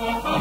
Uh-huh.